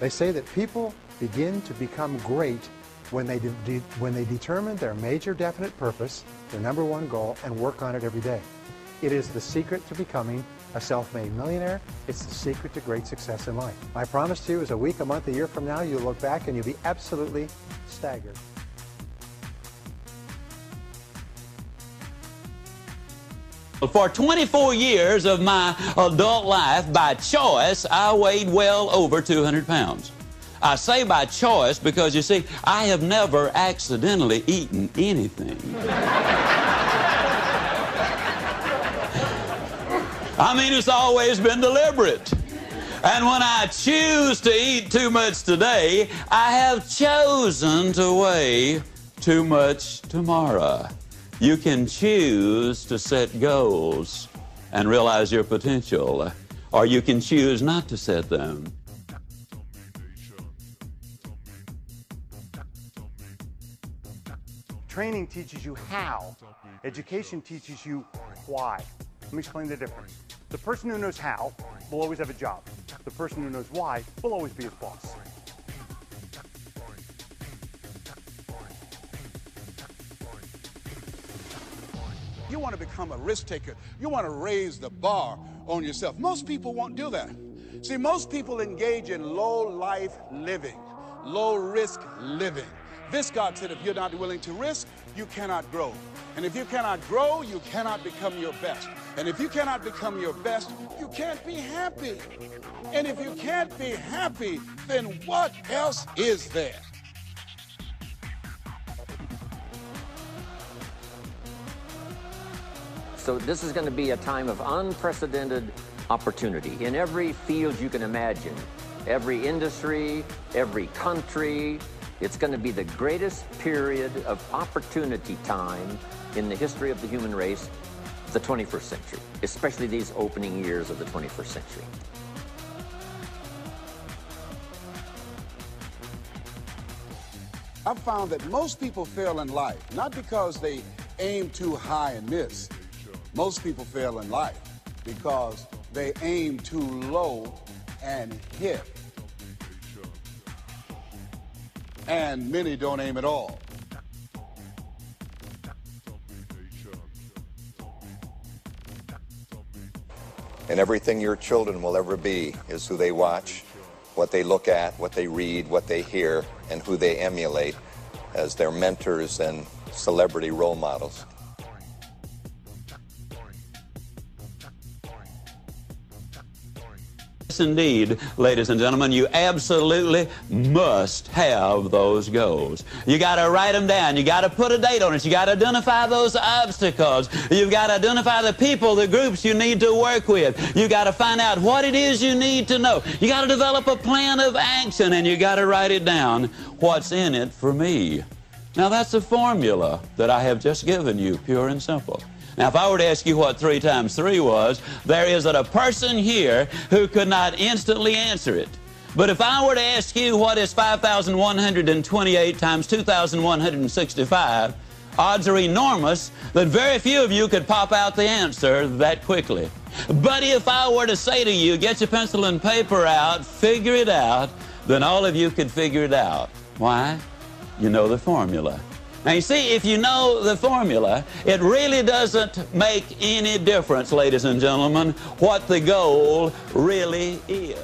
They say that people begin to become great when they, de- when they determine their major definite purpose, their number one goal, and work on it every day. It is the secret to becoming a self-made millionaire. It's the secret to great success in life. My promise to you is a week, a month, a year from now, you'll look back and you'll be absolutely staggered. For 24 years of my adult life, by choice, I weighed well over 200 pounds. I say by choice because you see, I have never accidentally eaten anything. I mean, it's always been deliberate. And when I choose to eat too much today, I have chosen to weigh too much tomorrow. You can choose to set goals and realize your potential, or you can choose not to set them. Training teaches you how. Education teaches you why. Let me explain the difference. The person who knows how will always have a job. The person who knows why will always be his boss. You want to become a risk taker. You want to raise the bar on yourself. Most people won't do that. See, most people engage in low life living, low risk living. This God said, if you're not willing to risk, you cannot grow. And if you cannot grow, you cannot become your best. And if you cannot become your best, you can't be happy. And if you can't be happy, then what else is there? So this is going to be a time of unprecedented opportunity in every field you can imagine. Every industry, every country. It's going to be the greatest period of opportunity time in the history of the human race, the 21st century, especially these opening years of the 21st century. I've found that most people fail in life, not because they aim too high and miss, most people fail in life because they aim too low and hit. And many don't aim at all. And everything your children will ever be is who they watch, what they look at, what they read, what they hear, and who they emulate as their mentors and celebrity role models. Yes, indeed, ladies and gentlemen, you absolutely must have those goals. You got to write them down. You got to put a date on it. You got to identify those obstacles. You've got to identify the people, the groups you need to work with. You got to find out what it is you need to know. You got to develop a plan of action and you got to write it down. What's in it for me? Now, that's the formula that I have just given you, pure and simple. Now, if I were to ask you what 3 times 3 was, there isn't a person here who could not instantly answer it. But if I were to ask you what is 5,128 times 2,165, odds are enormous that very few of you could pop out the answer that quickly. But if I were to say to you, get your pencil and paper out, figure it out, then all of you could figure it out. Why? You know the formula. Now, you see, if you know the formula, it really doesn't make any difference, ladies and gentlemen, what the goal really is.